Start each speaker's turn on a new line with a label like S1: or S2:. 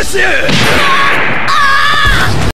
S1: This is...